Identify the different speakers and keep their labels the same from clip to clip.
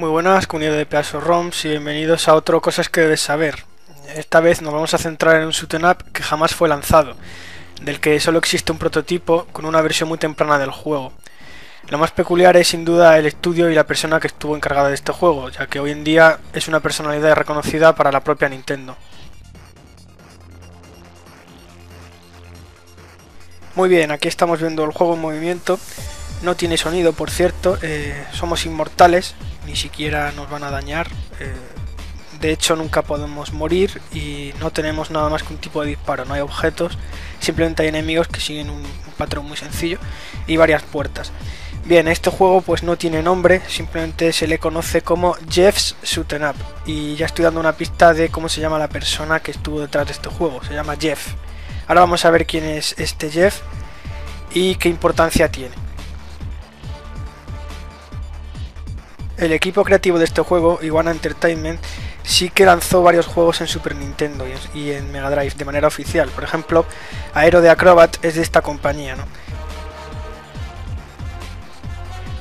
Speaker 1: Muy buenas, comunidad de Pedazo ROMs y bienvenidos a otro Cosas que debes saber. Esta vez nos vamos a centrar en un shoot'em up que jamás fue lanzado, del que solo existe un prototipo con una versión muy temprana del juego. Lo más peculiar es sin duda el estudio y la persona que estuvo encargada de este juego, ya que hoy en día es una personalidad reconocida para la propia Nintendo. Muy bien, aquí estamos viendo el juego en movimiento. No tiene sonido, por cierto. Eh, somos inmortales, ni siquiera nos van a dañar. Eh, de hecho, nunca podemos morir y no tenemos nada más que un tipo de disparo. No hay objetos, simplemente hay enemigos que siguen un, patrón muy sencillo y varias puertas. Bien, este juego pues no tiene nombre, simplemente se le conoce como Jeff's Shooten Up. Y ya estoy dando una pista de cómo se llama la persona que estuvo detrás de este juego. Se llama Jeff. Ahora vamos a ver quién es este Jeff y qué importancia tiene. El equipo creativo de este juego, Iguana Entertainment, sí que lanzó varios juegos en Super Nintendo y en Mega Drive de manera oficial. Por ejemplo, Aero de Acrobat es de esta compañía.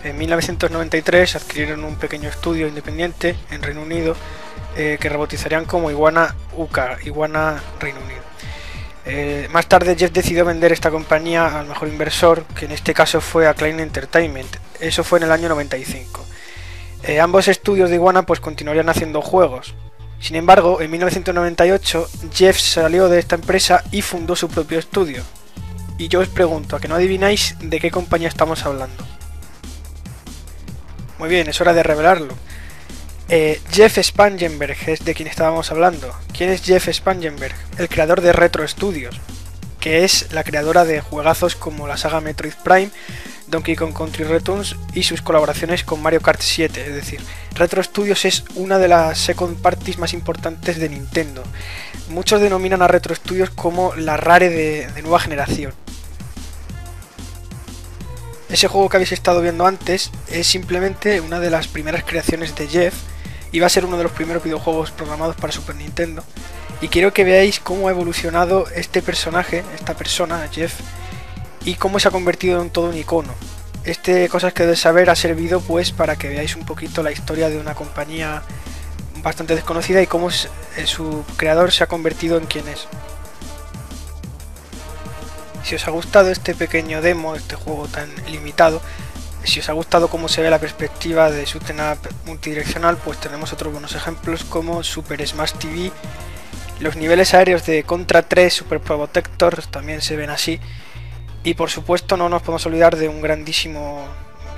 Speaker 1: En 1993 adquirieron un pequeño estudio independiente en Reino Unido eh, que rebautizarían como Iguana UK, Iguana Reino Unido. Eh, más tarde Jeff decidió vender esta compañía al mejor inversor, que en este caso fue a Klein Entertainment. Eso fue en el año 95. Eh, ambos estudios de Iguana pues continuarían haciendo juegos. Sin embargo, en 1998 Jeff salió de esta empresa y fundó su propio estudio. Y yo os pregunto, a que no adivináis de qué compañía estamos hablando. Muy bien, es hora de revelarlo. Eh, Jeff Spangenberg es de quien estábamos hablando. ¿Quién es Jeff Spangenberg? El creador de Retro Studios, que es la creadora de juegazos como la saga Metroid Prime, Donkey Kong Country Returns y sus colaboraciones con Mario Kart 7. Es decir, Retro Studios es una de las second parties más importantes de Nintendo. Muchos denominan a Retro Studios como la rare de, nueva generación. Ese juego que habéis estado viendo antes es simplemente una de las primeras creaciones de Jeff y va a ser uno de los primeros videojuegos programados para Super Nintendo. Y quiero que veáis cómo ha evolucionado este personaje, esta persona, Jeff, y cómo se ha convertido en todo un icono. Este Cosas que debes saber ha servido pues para que veáis un poquito la historia de una compañía bastante desconocida y cómo eh, su creador se ha convertido en quien es. Si os ha gustado este pequeño demo, este juego tan limitado, si os ha gustado cómo se ve la perspectiva de su Up multidireccional, pues tenemos otros buenos ejemplos como Super Smash TV. Los niveles aéreos de Contra 3 Super Protector también se ven así y por supuesto no nos podemos olvidar de un grandísimo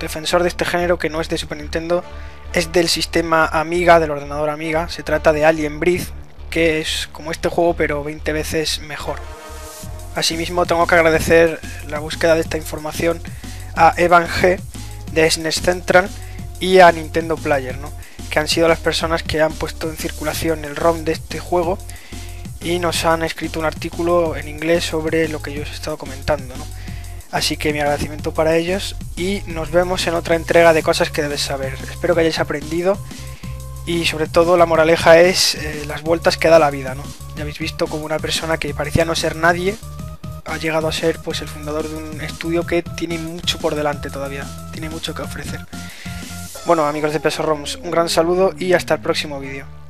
Speaker 1: defensor de este género que no es de Super Nintendo, es del sistema Amiga, del ordenador Amiga. Se trata de Alien Breed, que es como este juego pero 20 veces mejor. Asimismo tengo que agradecer la búsqueda de esta información a Evan G de SNES Central y a Nintendo Player, ¿no? que han sido las personas que han puesto en circulación el ROM de este juego y nos han escrito un artículo en inglés sobre lo que yo os he estado comentando. Así que mi agradecimiento para ellos y nos vemos en otra entrega de cosas que debes saber. Espero que hayáis aprendido y sobre todo la moraleja es eh, las vueltas que da la vida. ¿no? Ya habéis visto como una persona que parecía no ser nadie ha llegado a ser pues el fundador de un estudio que tiene mucho por delante todavía, tiene mucho que ofrecer. Bueno amigos de Peso ROMs, un gran saludo y hasta el próximo vídeo.